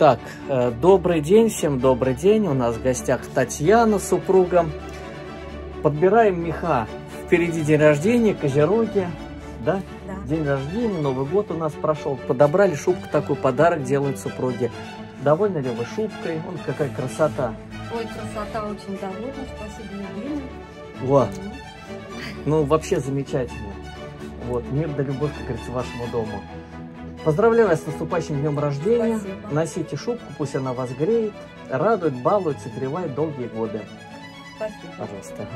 Так, э, добрый день, всем добрый день. У нас в гостях Татьяна с супругом. Подбираем меха. Впереди день рождения, козероги, да? Да. День рождения, Новый год у нас прошел. Подобрали шубку, такой подарок делают супруги. Довольны ли вы шубкой? Вон какая красота. Ой, красота, очень довольна. Спасибо, Евгений. Вот. Ну, вообще замечательно. Вот, мир да любовь, как говорится, вашему дому. Поздравляю с наступающим днем рождения. Спасибо. Носите шубку, пусть она вас греет, радует, балует, согревает долгие годы. Спасибо. Пожалуйста.